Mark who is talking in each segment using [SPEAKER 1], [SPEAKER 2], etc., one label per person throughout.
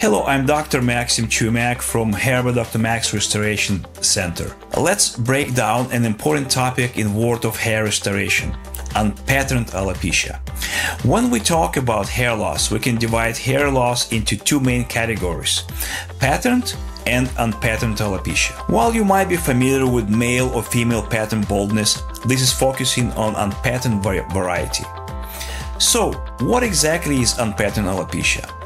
[SPEAKER 1] Hello, I'm Dr. Maxim Chumak from by Dr. Max Restoration Center. Let's break down an important topic in world of hair restoration, unpatterned alopecia. When we talk about hair loss, we can divide hair loss into two main categories, patterned and unpatterned alopecia. While you might be familiar with male or female pattern baldness, this is focusing on unpatterned variety. So, what exactly is unpatterned alopecia?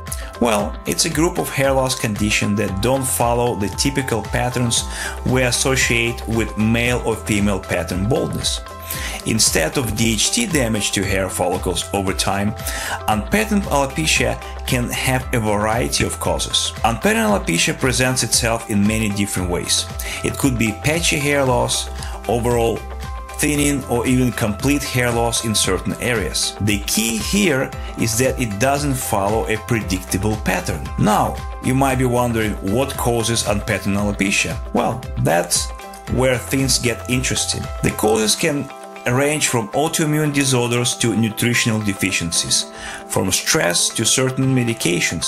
[SPEAKER 1] Well, it's a group of hair loss conditions that don't follow the typical patterns we associate with male or female pattern baldness. Instead of DHT damage to hair follicles over time, unpatterned alopecia can have a variety of causes. Unpatterned alopecia presents itself in many different ways. It could be patchy hair loss, overall thinning, or even complete hair loss in certain areas. The key here is that it doesn't follow a predictable pattern. Now, you might be wondering what causes unpatterned alopecia. Well, that's where things get interesting. The causes can range from autoimmune disorders to nutritional deficiencies, from stress to certain medications.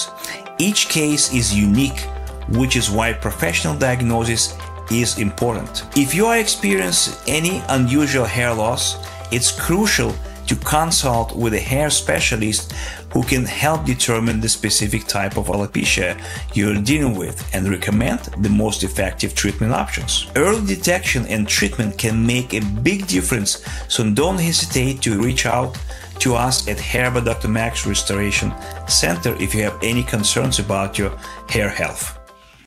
[SPEAKER 1] Each case is unique, which is why professional diagnosis is important. If you are experiencing any unusual hair loss, it's crucial to consult with a hair specialist who can help determine the specific type of alopecia you're dealing with and recommend the most effective treatment options. Early detection and treatment can make a big difference, so don't hesitate to reach out to us at Hair by Dr. Max Restoration Center if you have any concerns about your hair health.